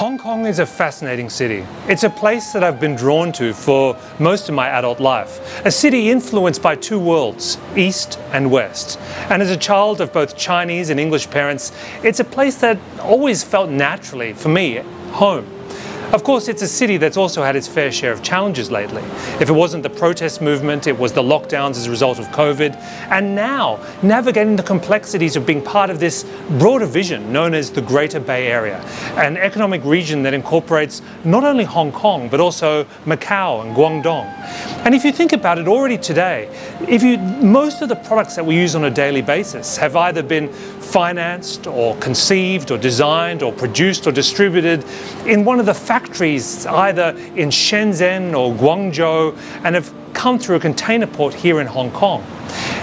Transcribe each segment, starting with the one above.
Hong Kong is a fascinating city. It's a place that I've been drawn to for most of my adult life. A city influenced by two worlds, East and West. And as a child of both Chinese and English parents, it's a place that always felt naturally, for me, home. Of course, it's a city that's also had its fair share of challenges lately. If it wasn't the protest movement, it was the lockdowns as a result of COVID. And now, navigating the complexities of being part of this broader vision known as the Greater Bay Area, an economic region that incorporates not only Hong Kong, but also Macau and Guangdong. And if you think about it already today, if you, most of the products that we use on a daily basis have either been financed or conceived or designed or produced or distributed in one of the factories either in Shenzhen or Guangzhou and have come through a container port here in Hong Kong.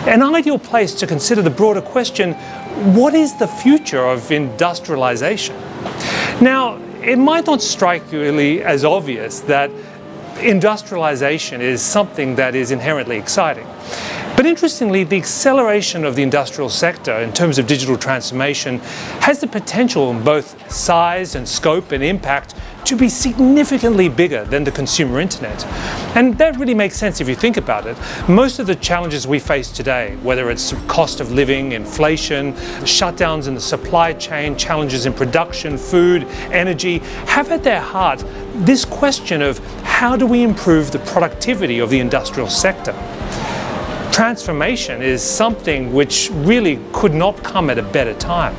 An ideal place to consider the broader question, what is the future of industrialization? Now, it might not strike you really as obvious that industrialization is something that is inherently exciting. But interestingly, the acceleration of the industrial sector in terms of digital transformation has the potential in both size and scope and impact to be significantly bigger than the consumer internet. And that really makes sense if you think about it. Most of the challenges we face today, whether it's cost of living, inflation, shutdowns in the supply chain, challenges in production, food, energy, have at their heart this question of how do we improve the productivity of the industrial sector? transformation is something which really could not come at a better time.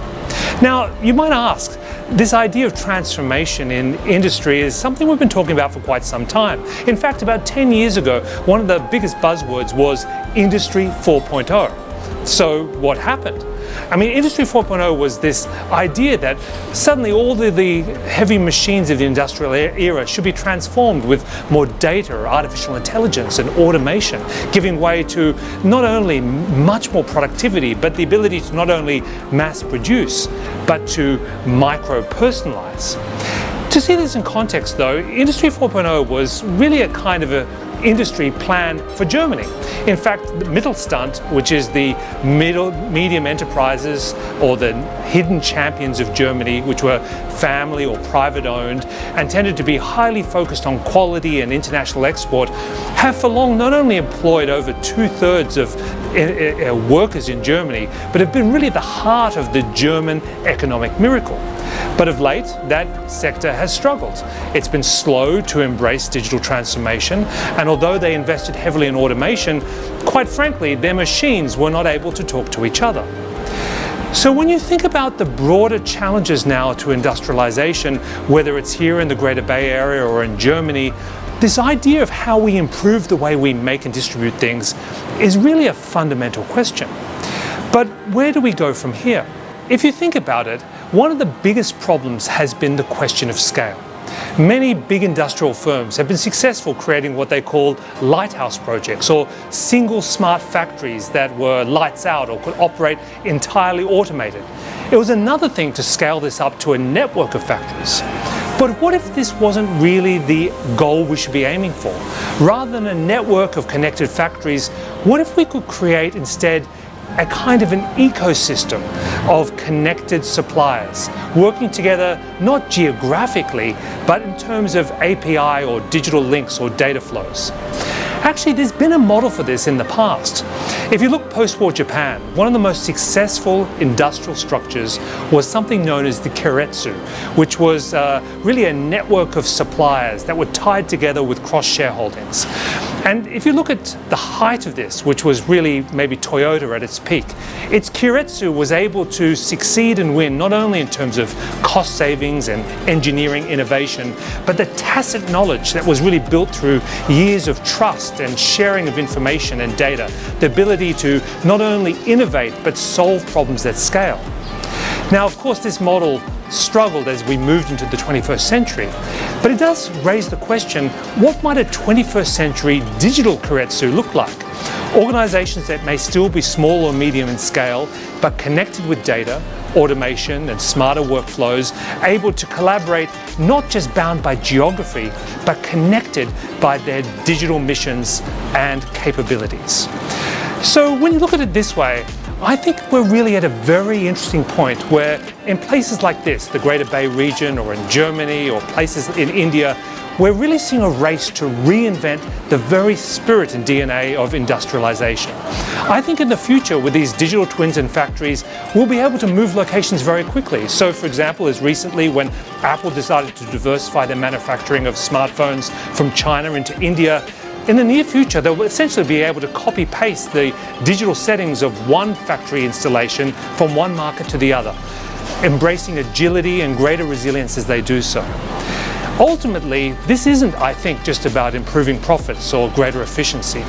Now, you might ask, this idea of transformation in industry is something we've been talking about for quite some time. In fact, about 10 years ago, one of the biggest buzzwords was Industry 4.0. So, what happened? I mean, Industry 4.0 was this idea that suddenly all the, the heavy machines of the industrial era should be transformed with more data, artificial intelligence, and automation, giving way to not only much more productivity, but the ability to not only mass produce, but to micro personalize. To see this in context though, Industry 4.0 was really a kind of a industry plan for Germany. In fact, the Mittelstand, which is the middle, medium enterprises or the hidden champions of Germany, which were family or private owned and tended to be highly focused on quality and international export, have for long not only employed over two thirds of uh, uh, workers in Germany, but have been really the heart of the German economic miracle. But of late, that sector has struggled. It's been slow to embrace digital transformation, and although they invested heavily in automation, quite frankly, their machines were not able to talk to each other. So when you think about the broader challenges now to industrialization, whether it's here in the Greater Bay Area or in Germany, this idea of how we improve the way we make and distribute things is really a fundamental question. But where do we go from here? If you think about it, one of the biggest problems has been the question of scale. Many big industrial firms have been successful creating what they call lighthouse projects or single smart factories that were lights out or could operate entirely automated. It was another thing to scale this up to a network of factories. But what if this wasn't really the goal we should be aiming for? Rather than a network of connected factories, what if we could create instead a kind of an ecosystem of connected suppliers working together not geographically but in terms of API or digital links or data flows. Actually, there's been a model for this in the past. If you look post-war Japan, one of the most successful industrial structures was something known as the Keiretsu, which was uh, really a network of suppliers that were tied together with cross-shareholdings. And if you look at the height of this, which was really maybe Toyota at its peak, its Keiretsu was able to succeed and win not only in terms of cost savings and engineering innovation, but the tacit knowledge that was really built through years of trust and sharing of information and data, the ability to not only innovate but solve problems at scale. Now, of course, this model struggled as we moved into the 21st century. But it does raise the question, what might a 21st century digital Keiretsu look like? Organizations that may still be small or medium in scale, but connected with data, automation and smarter workflows, able to collaborate not just bound by geography, but connected by their digital missions and capabilities. So when you look at it this way, I think we're really at a very interesting point where in places like this, the Greater Bay region or in Germany or places in India, we're really seeing a race to reinvent the very spirit and DNA of industrialization. I think in the future with these digital twins in factories, we'll be able to move locations very quickly. So for example, as recently when Apple decided to diversify their manufacturing of smartphones from China into India, in the near future, they'll essentially be able to copy paste the digital settings of one factory installation from one market to the other, embracing agility and greater resilience as they do so. Ultimately, this isn't, I think, just about improving profits or greater efficiency.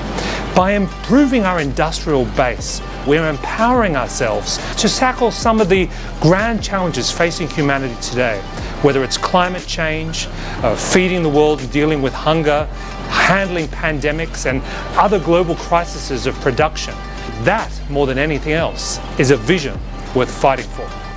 By improving our industrial base, we're empowering ourselves to tackle some of the grand challenges facing humanity today, whether it's climate change, uh, feeding the world, dealing with hunger, handling pandemics and other global crises of production. That, more than anything else, is a vision worth fighting for.